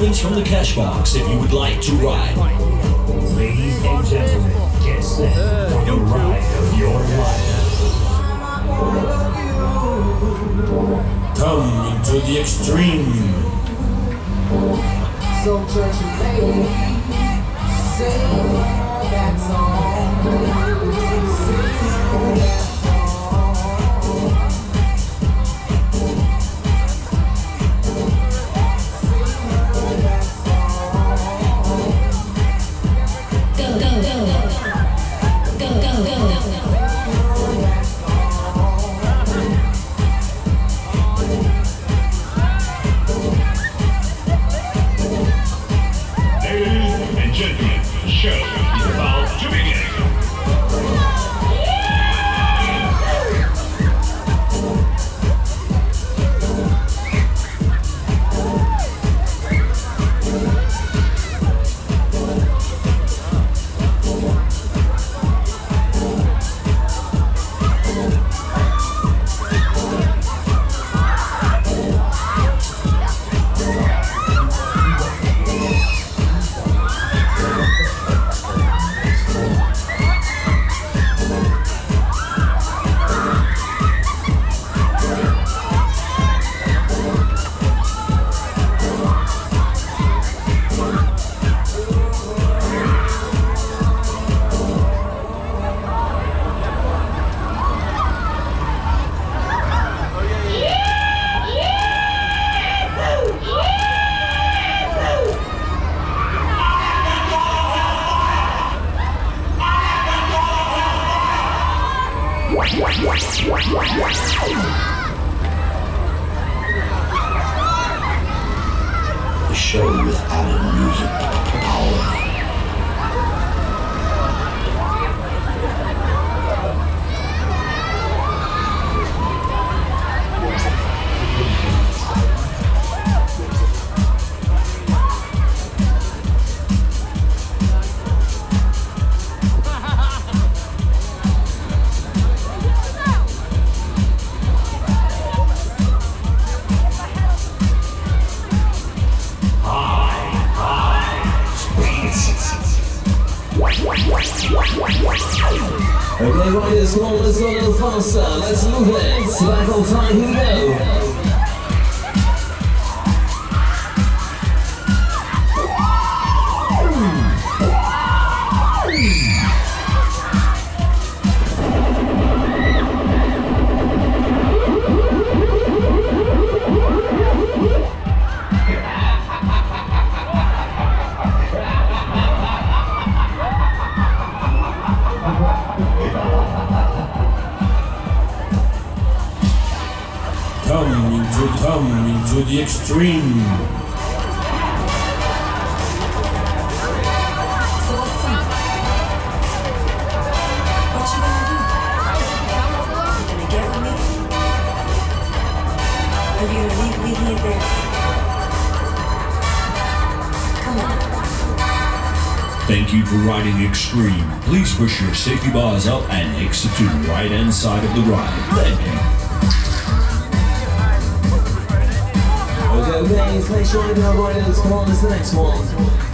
pounds from the cash box if you would like to ride. Ladies and gentlemen, get set for the ride of your life. Come into the extreme. So church lady, sing The show with Alan Music. Okay, riders, come on, let's go little faster. Let's move it. Back on time, here we go. Leave me here dancing? Come on. Thank you for riding extreme. Please push your safety bars up and exit to the right hand side of the ride. Thank you. Let's make sure have riders. Come on, this is the next one.